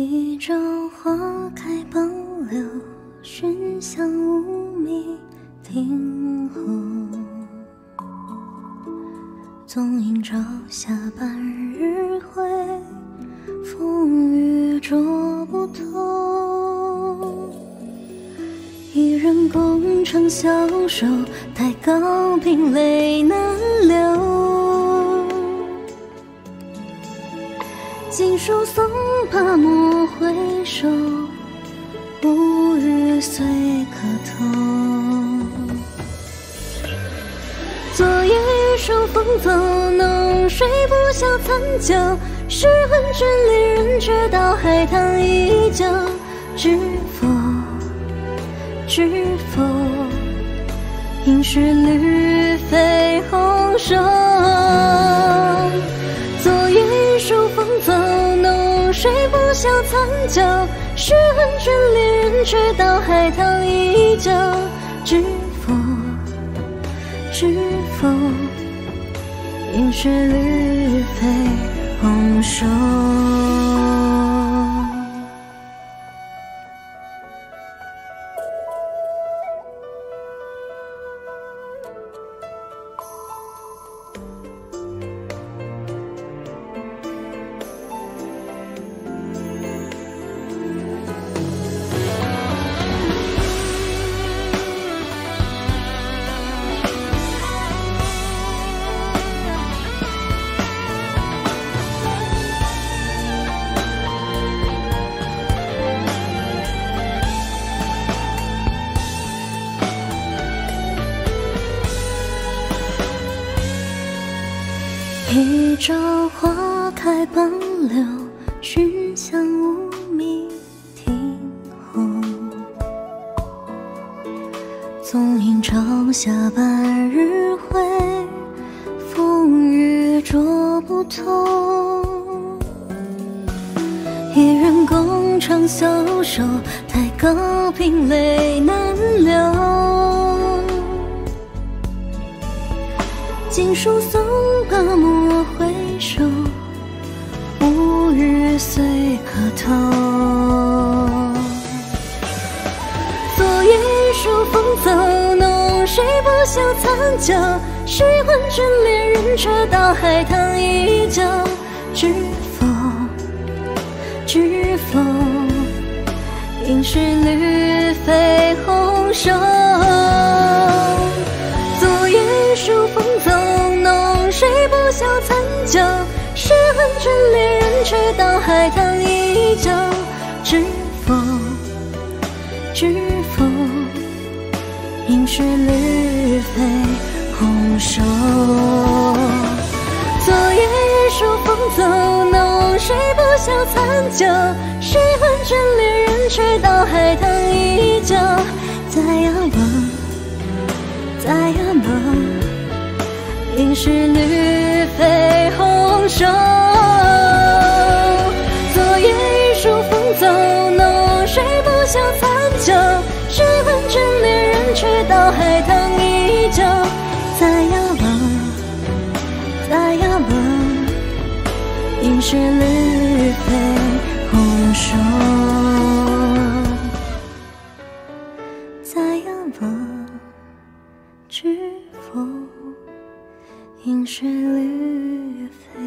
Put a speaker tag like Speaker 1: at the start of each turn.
Speaker 1: 一朝花开半柳，寻香无觅庭后。纵饮朝下半日晖，风雨捉不透。一人共长消瘦，太高鬓泪难流。锦书送罢莫回首，无语岁可偷。昨夜雨疏风骤浓，睡不消残酒。试问卷帘人，却道海棠依旧。知否？知否？应是绿肥红瘦。昨夜能否浓，睡不消残酒。试问卷帘人，却道海棠依旧。知否？知否？应是绿肥红瘦。一朝花开半柳，寻香无觅庭后。纵饮朝霞半日晖，风雨捉不透。一人共长消瘦，太高鬓泪难流。锦书送罢无语岁可偷。昨夜雨疏风骤浓，睡不消残酒。试问君恋人，却道海棠依旧。知否？知否？应是绿肥红瘦。恋人，却道海棠依旧。知否？知否？应是绿肥红瘦。昨夜雨疏风骤浓，睡不消残酒。试问君恋人，却道海棠依旧。在仰望。在仰望，应是绿肥红瘦。睡不消残酒。试问君恋人，却道海棠依旧。在仰望，在仰望，应是绿肥红瘦。在仰望。知否？应是绿肥